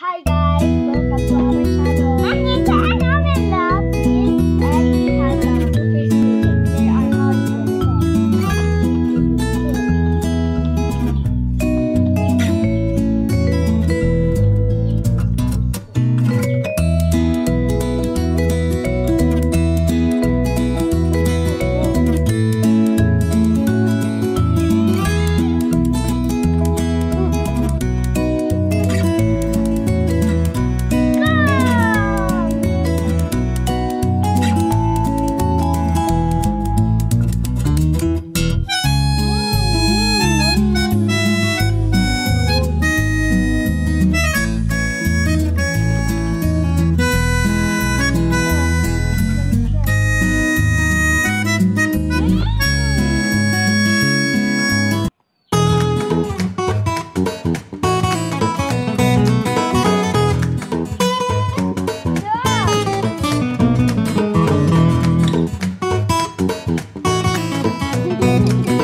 Hi guys. Música